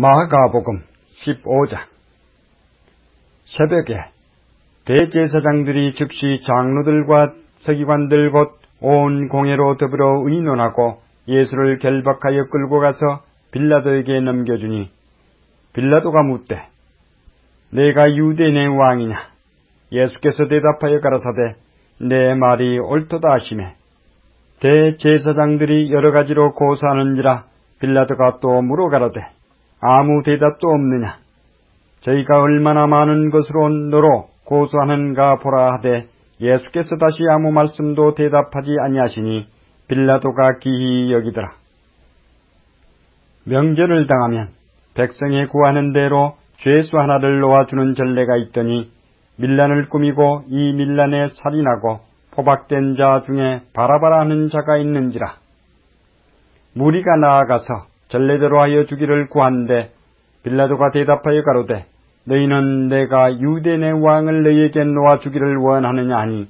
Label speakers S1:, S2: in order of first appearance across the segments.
S1: 마가복음 15장. 새벽에 대제사장들이 즉시 장로들과 서기관들 곧 온 공회로 더불어 의논하고 예수를 결박하여 끌고 가서 빌라도에게 넘겨주니 빌라도가 묻되 내가 유대인의 왕이냐? 예수께서 대답하여 가라사대 내 말이 옳도다 하시매. 대제사장들이 여러 가지로 고소하는지라 빌라도가 또 물어가라되 아무 대답도 없느냐 저희가 얼마나 많은 것으로 너로 고소하는가 보라 하되 예수께서 다시 아무 말씀도 대답하지 아니하시니 빌라도가 기히 여기더라. 명절을 당하면 백성에 구하는 대로 죄수 하나를 놓아주는 전례가 있더니 밀란을 꾸미고 이 밀란에 살인하고 포박된 자 중에 바라바라 하는 자가 있는지라. 무리가 나아가서 전례대로 하여 주기를 구한데 빌라도가 대답하여 가로되 너희는 내가 유대인의 왕을 너희에게 놓아 주기를 원하느냐 하니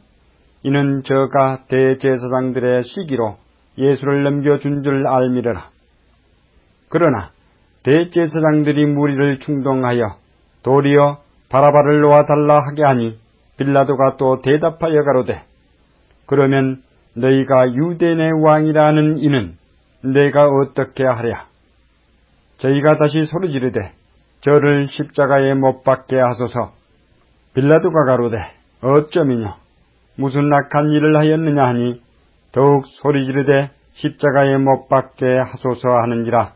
S1: 이는 저가 대제사장들의 시기로 예수를 넘겨준 줄 알미르라. 그러나 대제사장들이 무리를 충동하여 도리어 바라바를 놓아 달라 하게 하니 빌라도가 또 대답하여 가로되 그러면 너희가 유대인의 왕이라는 이는 내가 어떻게 하랴? 저희가 다시 소리 지르되 저를 십자가에 못 박게 하소서. 빌라도가 가로되 어쩌미뇨 무슨 악한 일을 하였느냐 하니 더욱 소리 지르되 십자가에 못 박게 하소서 하는지라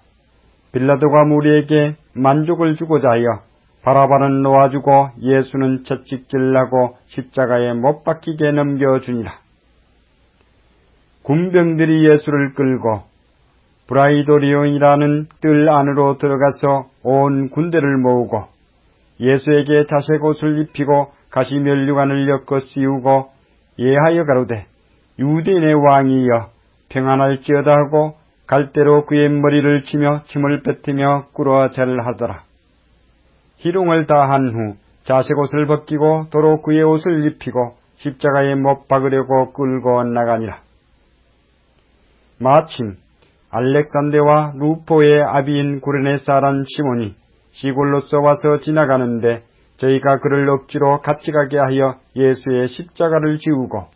S1: 빌라도가 무리에게 만족을 주고자 하여 바라바는 놓아주고 예수는 채찍질나고 십자가에 못 박히게 넘겨주니라. 군병들이 예수를 끌고 브라이도리온이라는 뜰 안으로 들어가서 온 군대를 모으고 예수에게 자색 옷을 입히고 가시 면류관을 엮어 씌우고 예하여 가로되 유대인의 왕이여 평안할지어다 하고 갈대로 그의 머리를 치며 침을 뱉으며 꿇어 절하더라. 희롱을 다한 후 자색 옷을 벗기고 도로 그의 옷을 입히고 십자가에 못 박으려고 끌고 나가니라. 마침 알렉산데와 루포의 아비인 구레네 사람 시몬이 시골로서 와서 지나가는데 저희가 그를 억지로 같이 가게 하여 예수의 십자가를 지우고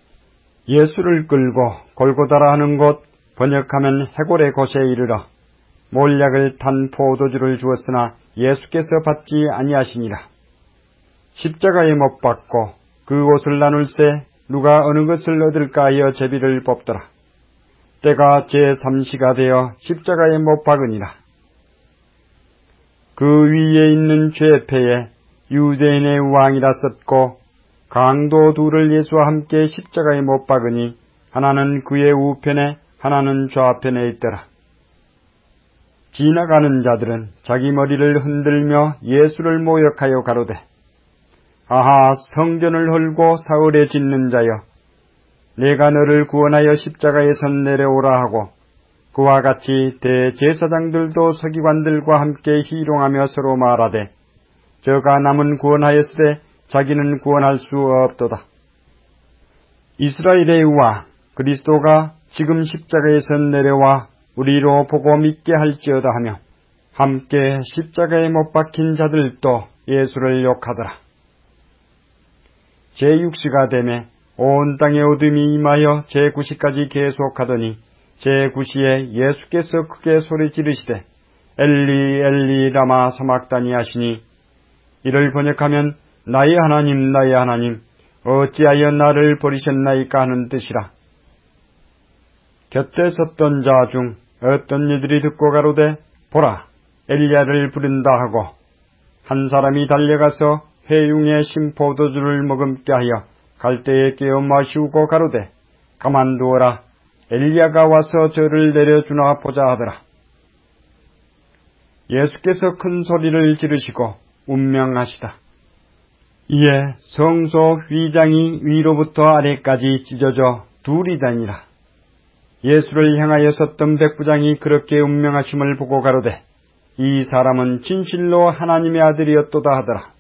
S1: 예수를 끌고 골고다라 하는 곳 번역하면 해골의 곳에 이르러 몰약을 탄 포도주를 주었으나 예수께서 받지 아니하시니라. 십자가에 못 박고 그 옷을 나눌세 누가 어느 것을 얻을까 하여 제비를 뽑더라. 때가 제3시가 되어 십자가에 못 박으니라. 그 위에 있는 죄패에 유대인의 왕이라 썼고 강도 둘을 예수와 함께 십자가에 못 박으니 하나는 그의 우편에 하나는 좌편에 있더라. 지나가는 자들은 자기 머리를 흔들며 예수를 모욕하여 가로되 아하 성전을 헐고 사흘에 짓는 자여 내가 너를 구원하여 십자가에서 내려오라 하고 그와 같이 대제사장들도 서기관들과 함께 희롱하며 서로 말하되 저가 남은 구원하였으되 자기는 구원할 수 없도다. 이스라엘의 왕 그리스도가 지금 십자가에서 내려와 우리로 보고 믿게 할지어다 하며 함께 십자가에 못 박힌 자들도 예수를 욕하더라. 제6시가 되매 온 땅에 어둠이 임하여 제9시까지 계속하더니 제9시에 예수께서 크게 소리 지르시되 엘리 엘리 라마 사막다니 하시니 이를 번역하면 나의 하나님 나의 하나님 어찌하여 나를 버리셨나이까 하는 뜻이라. 곁에 섰던 자 중 어떤 이들이 듣고 가로되 보라 엘리야를 부른다 하고 한 사람이 달려가서 회중의 심포도주를 머금게 하여 갈대에 깨어 마시우고 가로되 가만두어라 엘리야가 와서 저를 내려주나 보자 하더라. 예수께서 큰 소리를 지르시고 운명하시다. 이에 성소 휘장이 위로부터 아래까지 찢어져 둘이 다니라. 예수를 향하여 섰던 백부장이 그렇게 운명하심을 보고 가로되 이 사람은 진실로 하나님의 아들이었도다 하더라.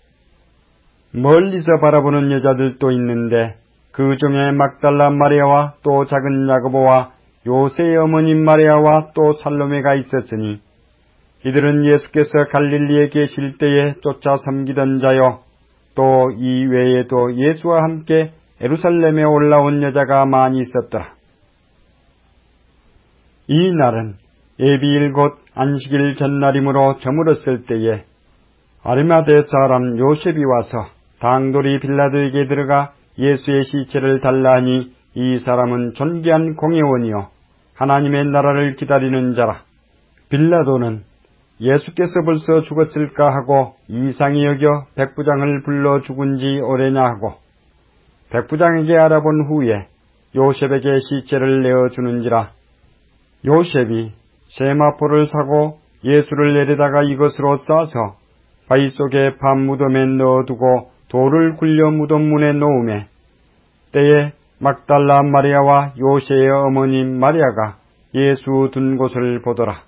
S1: 멀리서 바라보는 여자들도 있는데 그 중에 막달라 마리아와 또 작은 야고보와 요새의 어머님 마리아와 또 살로메가 있었으니 이들은 예수께서 갈릴리에 계실 때에 쫓아 섬기던 자요. 또 이 외에도 예수와 함께 에루살렘에 올라온 여자가 많이 있었더라. 이 날은 예비일 곧 안식일 전날이므로 저물었을 때에 아리마대 사람 요셉이 와서 당돌이 빌라도에게 들어가 예수의 시체를 달라 하니 이 사람은 존귀한 공예원이요 하나님의 나라를 기다리는 자라. 빌라도는 예수께서 벌써 죽었을까 하고 이상히 여겨 백부장을 불러 죽은 지 오래냐 하고 백부장에게 알아본 후에 요셉에게 시체를 내어주는지라 요셉이 세마포를 사고 예수를 내려다가 이것으로 싸서 바위 속에 밤 무덤에 넣어두고 돌을 굴려 무덤 문에 놓음에 때에 막달라 마리아와 요새의 어머니 마리아가 예수 둔 곳을 보더라.